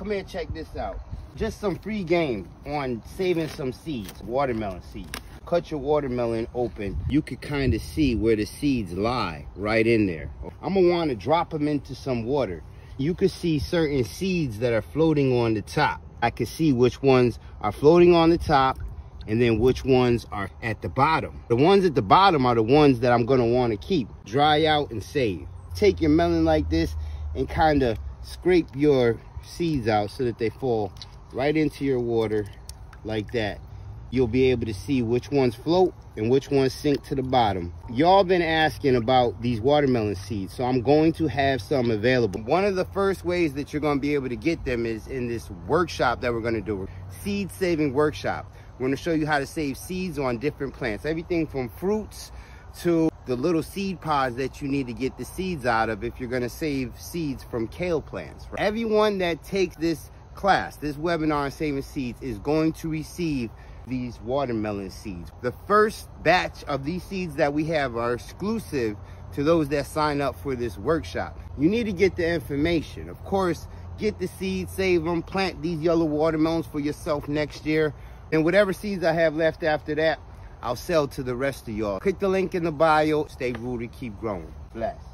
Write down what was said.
come here, check this out. Just some free game on saving some seeds, watermelon seeds. Cut your watermelon open. You could kind of see where the seeds lie right in there. I'm gonna wanna drop them into some water. You could see certain seeds that are floating on the top. I can see which ones are floating on the top and then which ones are at the bottom. The ones at the bottom are the ones that I'm gonna wanna keep. Dry out and save. Take your melon like this and kind of scrape your seeds out so that they fall right into your water like that. You'll be able to see which ones float and which ones sink to the bottom. Y'all been asking about these watermelon seeds, so I'm going to have some available. One of the first ways that you're gonna be able to get them is in this workshop that we're gonna do, seed saving workshop. We're gonna show you how to save seeds on different plants, everything from fruits to the little seed pods that you need to get the seeds out of if you're gonna save seeds from kale plants. Everyone that takes this class, this webinar on saving seeds is going to receive these watermelon seeds. The first batch of these seeds that we have are exclusive to those that sign up for this workshop. You need to get the information. Of course, get the seeds, save them, plant these yellow watermelons for yourself next year. And whatever seeds I have left after that, I'll sell to the rest of y'all. Click the link in the bio. Stay rooted, keep growing. Bless.